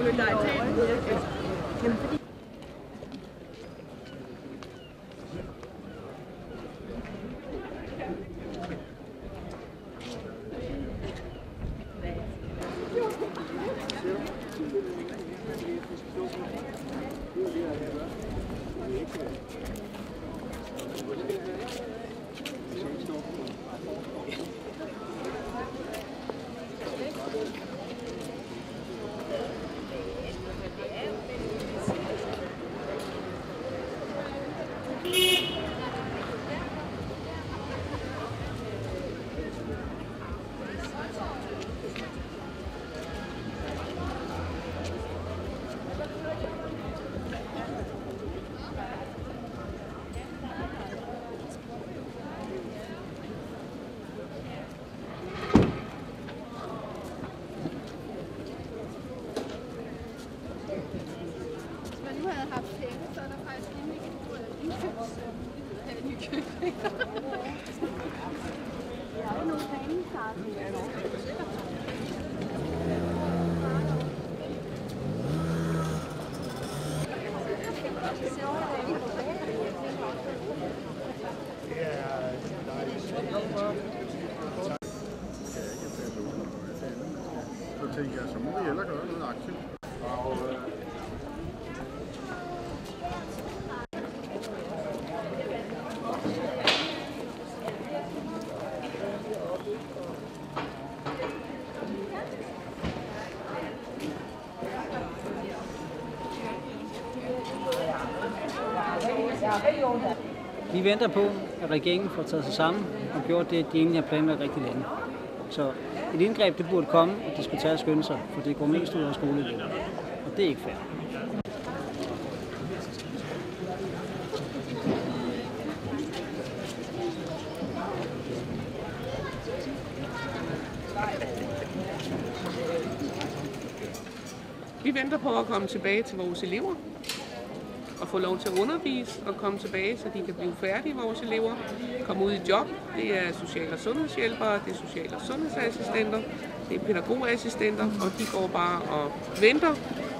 Hvis øh, Nykøbing. Jeg jo nogle penge, Så tænker jeg, så må vi hellere gøre noget aktivt. Vi venter på, at regeringen får taget sig sammen og gjort det, de egentlig har planlagt rigtig længe. Så et indgreb, det burde komme, og de skulle tage og skynde sig, for det går mest ud af skoleelever. Og det er ikke fair. Vi venter på at komme tilbage til vores elever og få lov til at undervise og komme tilbage, så de kan blive færdige, vores elever. Komme ud i job. Det er social- og sundhedshjælpere, det er social- og sundhedsassistenter, det er pædagogassistenter, og de går bare og venter.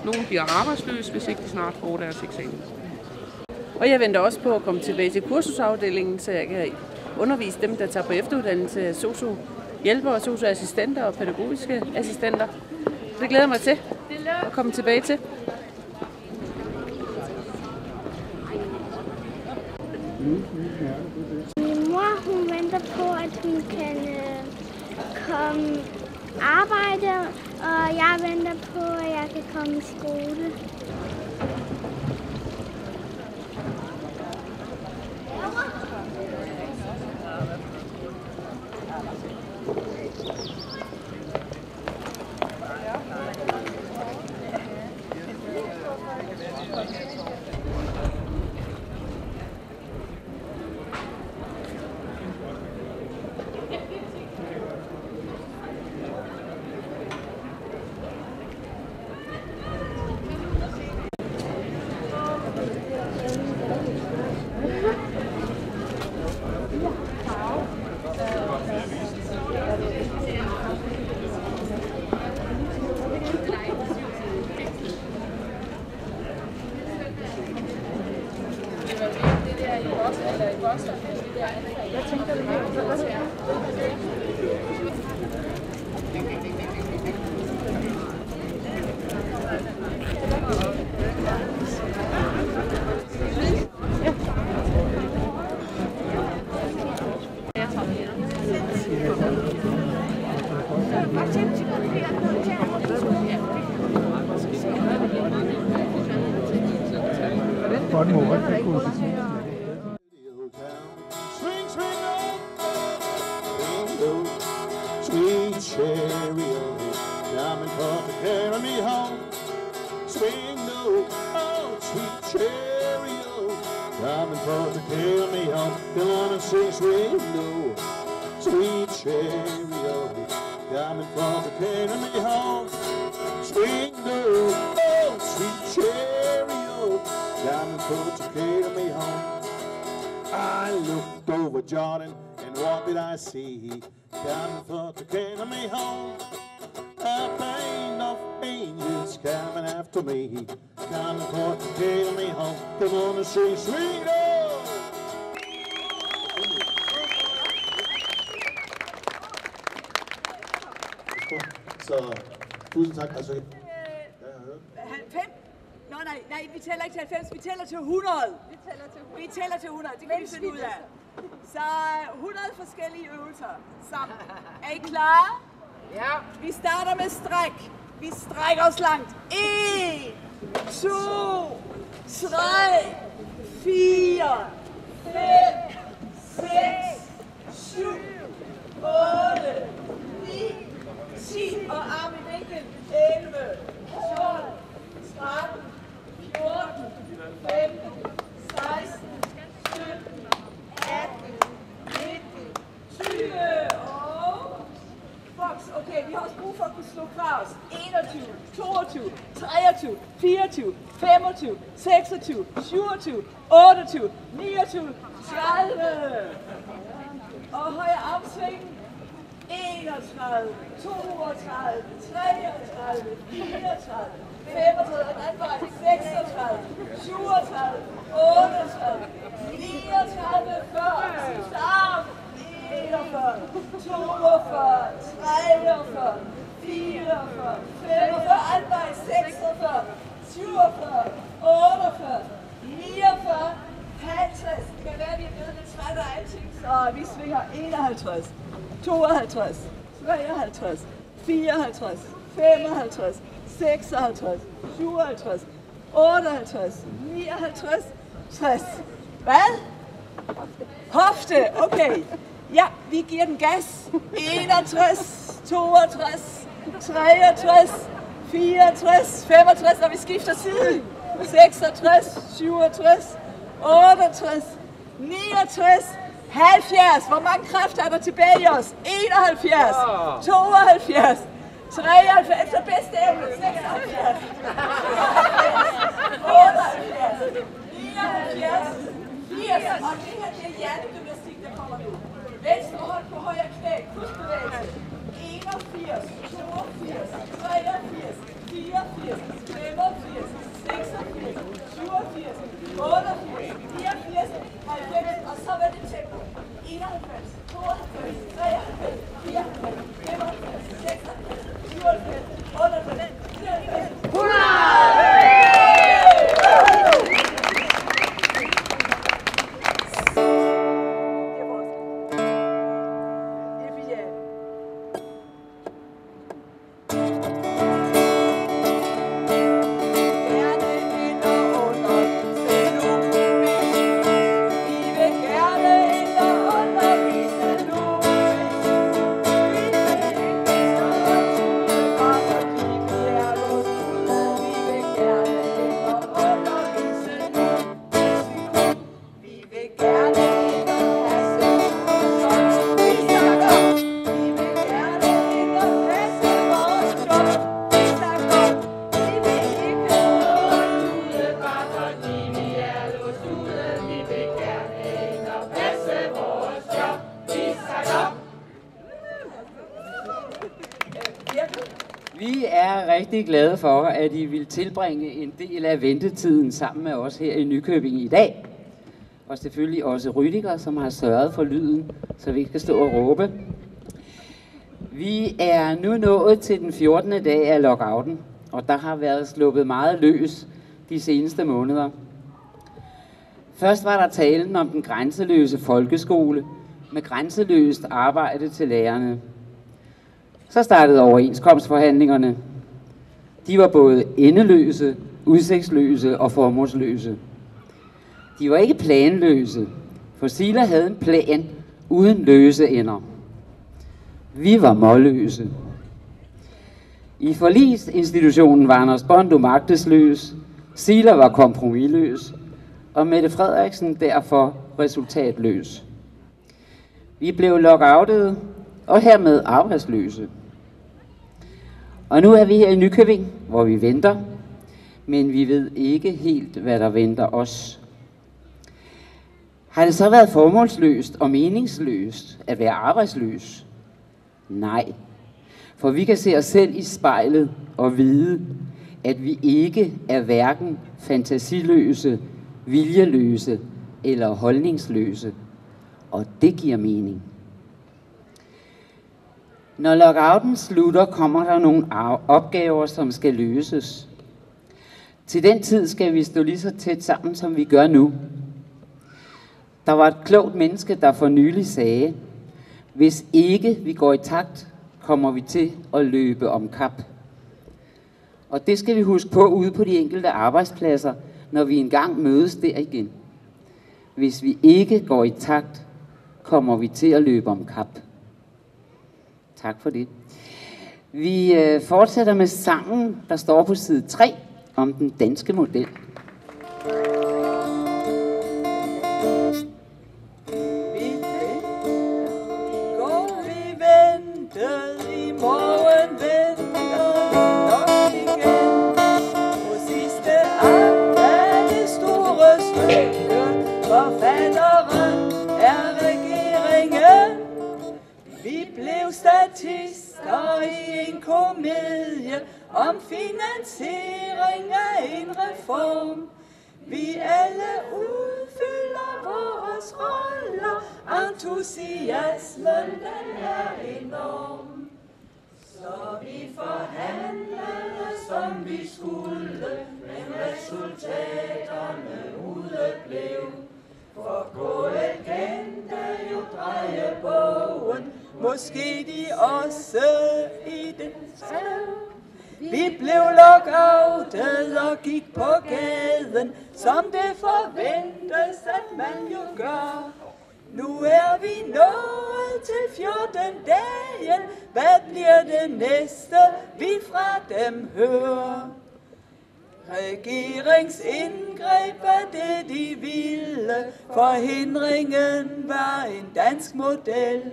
Nogle bliver arbejdsløse, hvis ikke de snart får deres eksamen. Og jeg venter også på at komme tilbage til kursusafdelingen, så jeg kan undervise dem, der tager på efteruddannelse af sosu hjælpere, sosu-assistenter og pædagogiske assistenter. Det glæder jeg mig til at komme tilbage til. Min mor, hun venter på, at hun kan øh, komme arbejde, og jeg venter på, at jeg kan komme i skole. Home. Swing, oh, oh, sweet chariot, coming for to carry me home. Come on and sing sweet low, sweet chariot, coming for to carry me home. Swing low, oh sweet chariot, coming for to carry me home. I looked over Jordan, and what did I see? Coming for to carry me home. A band of angels coming after me, for to carry me home. Come on and sing, sweet. Så tusind tak. Altså, Øh, 90? Nå nej, nej, vi tæller ikke til 90, vi tæller til 100. Vi tæller til Vi tæller til 100, det kan vi finde ud af. Så 100 forskellige øvelser sammen. Er I klar? Ja. Vi starter med stræk. Vi strækker os langt. 1, 2, 3, 4, 27, 28, 29, 30. Og højre armsving. 31, 32, 33, 34, 35, den anden vej, 36, 37, 38, 39, 40, arm, 41, 42, 43, 44, 45, anden vej, 46, 47, 48, 44, 50. Det kan være, at vi er blevet lidt trætte af alting, så vi svinger 51, 52, 53, 54, 55, 56, 57, 58, 59, 60. Hvad? Hofte, okay. Ja, vi giver den gas. 61, 62, 63, 64, 65, og vi skifter side. 66, 67, 68, 69, 70. Hvor mange kræfter er der tilbage i os? 71, 72, 73, efter bedste evne, 76, 78, 79, 80. Og det her, det er hjernegymnastik, der kommer nu. Venstre hånd på højre knæ, krydsbevægelse. 81, er rigtig glade for, at I vil tilbringe en del af ventetiden sammen med os her i Nykøbing i dag. Og selvfølgelig også Rydiger, som har sørget for lyden, så vi ikke skal stå og råbe. Vi er nu nået til den 14. dag af lockouten, og der har været sluppet meget løs de seneste måneder. Først var der talen om den grænseløse folkeskole med grænseløst arbejde til lærerne. Så startede overenskomstforhandlingerne. De var både endeløse, udsigtsløse og formålsløse. De var ikke planløse, for Sila havde en plan uden løse ender. Vi var målløse. I forlisinstitutionen var Anders Bondo magtesløs, Sila var kompromilløs, og Mette Frederiksen derfor resultatløs. Vi blev lockoutet og hermed arbejdsløse. Og nu er vi her i Nykøbing, hvor vi venter, men vi ved ikke helt, hvad der venter os. Har det så været formålsløst og meningsløst at være arbejdsløs? Nej, for vi kan se os selv i spejlet og vide, at vi ikke er hverken fantasiløse, viljeløse eller holdningsløse. Og det giver mening. Når lockouten slutter, kommer der nogle opgaver, som skal løses. Til den tid skal vi stå lige så tæt sammen, som vi gør nu. Der var et klogt menneske, der for nylig sagde, hvis ikke vi går i takt, kommer vi til at løbe om kap. Og det skal vi huske på ude på de enkelte arbejdspladser, når vi engang mødes der igen. Hvis vi ikke går i takt, kommer vi til at løbe om kap. Tak for det. Vi øh, fortsætter med sangen, der står på side 3 om den danske model. Vi går vi ventet, i morgen om finansiering af en reform. Vi alle udfylder vores roller, entusiasmen den er enorm. Så vi forhandlede, som vi skulle, men resultaterne udeblev. For KL kendte jo drejebogen, måske de også gik på gaden, som det forventes, at man jo gør. Nu er vi nået til 14 dagen, hvad bliver det næste, vi fra dem hører? Regeringsindgreb er det, de ville. Forhindringen var en dansk model.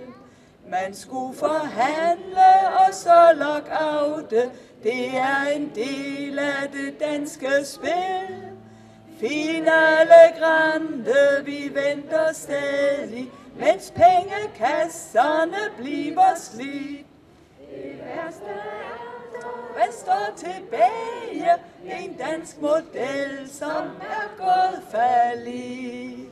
Man skulle forhandle og så lockoute. Det er en del af det danske spil. Finale grande, vi venter stadig, mens pengekasserne bliver slidt. Det værste er hvad står tilbage? En dansk model, som er gået fallit.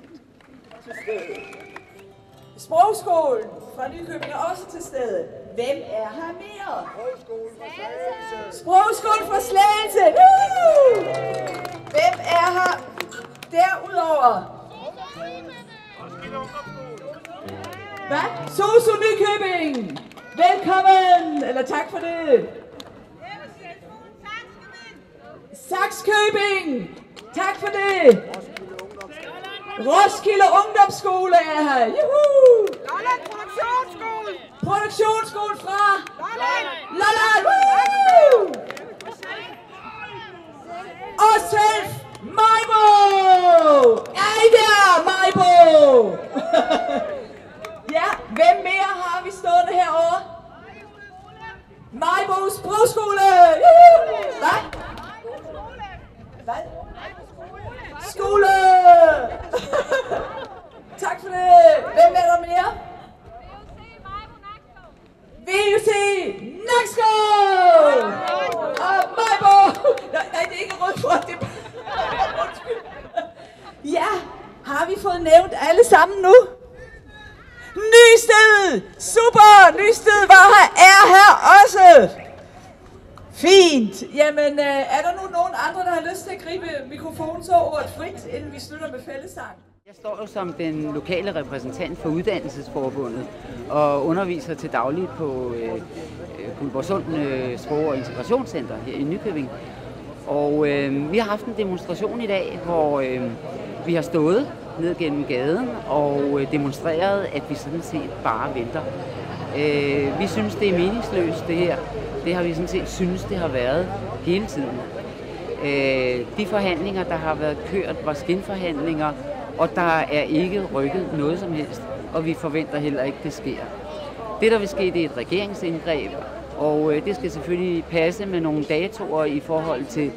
Sprogskolen fra Nykøbing er også til stede. Hvem er her mere? Sprogskolen fra Slagelse. Woo! Hvem er her derudover? Hvad? Sosu Nykøbing. Velkommen. Eller tak for det. Sakskøbing. Tak for det. Roskilde Ungdomsskole er her. Juhu! Lolland Produktionsskole. Produktionsskole fra Lolland. Lolland. Woo! Og selv Majbo! Er I der, Majbo? ja, hvem mere har vi stående herovre? Majbos Broskole. Juhu! Hvad? Hvad? Skole! tak for det. Hvem er der mere? VUC Nakskov! Og Majbo! Nej, nej, det er ikke rødt for det. er- Undskyld. Ja, har vi fået nævnt alle sammen nu? Nysted! Super! Nysted var her, er her også! Fint. Jamen, øh, er der nu nogen andre, der har lyst til at gribe mikrofonen så ordet frit, inden vi slutter med fællesang? Jeg står jo som den lokale repræsentant for Uddannelsesforbundet og underviser til daglig på øh, øh Guldborgsund øh, Sprog- og Integrationscenter her i Nykøbing. Og øh, vi har haft en demonstration i dag, hvor øh, vi har stået ned gennem gaden og øh, demonstrerede, at vi sådan set bare venter. Øh, vi synes, det er meningsløst det her. Det har vi sådan set synes, det har været hele tiden. Øh, de forhandlinger, der har været kørt, var skinforhandlinger, og der er ikke rykket noget som helst, og vi forventer heller ikke, det sker. Det, der vil ske, det er et regeringsindgreb, og øh, det skal selvfølgelig passe med nogle datoer i forhold til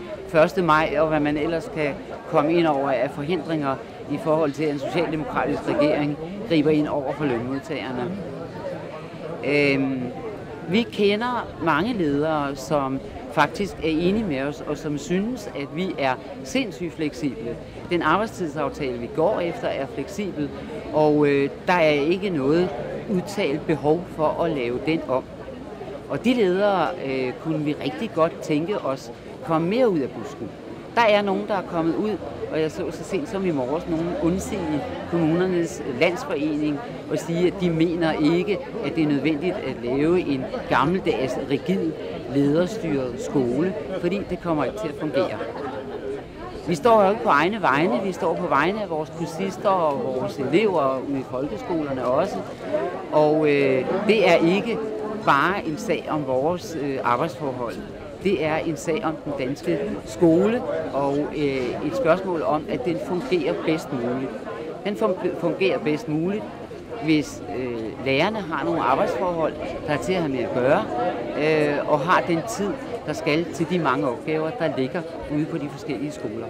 1. maj, og hvad man ellers kan komme ind over af forhindringer i forhold til, at en socialdemokratisk regering griber ind over for lønmodtagerne. Øhm, vi kender mange ledere, som faktisk er enige med os, og som synes, at vi er sindssygt fleksible. Den arbejdstidsaftale, vi går efter, er fleksibel, og øh, der er ikke noget udtalt behov for at lave den om. Og de ledere øh, kunne vi rigtig godt tænke os komme mere ud af busken. Der er nogen, der er kommet ud, og jeg så så sent som i morges nogen undsige kommunernes landsforening og sige, at de mener ikke, at det er nødvendigt at lave en gammeldags, rigid, lederstyret skole, fordi det kommer ikke til at fungere. Vi står jo ikke på egne vegne, vi står på vegne af vores kursister og vores elever ude i folkeskolerne også. Og øh, det er ikke bare en sag om vores øh, arbejdsforhold. Det er en sag om den danske skole og øh, et spørgsmål om, at den fungerer bedst muligt. Den fungerer bedst muligt, hvis øh, lærerne har nogle arbejdsforhold, der er til at have med at gøre, øh, og har den tid, der skal til de mange opgaver, der ligger ude på de forskellige skoler.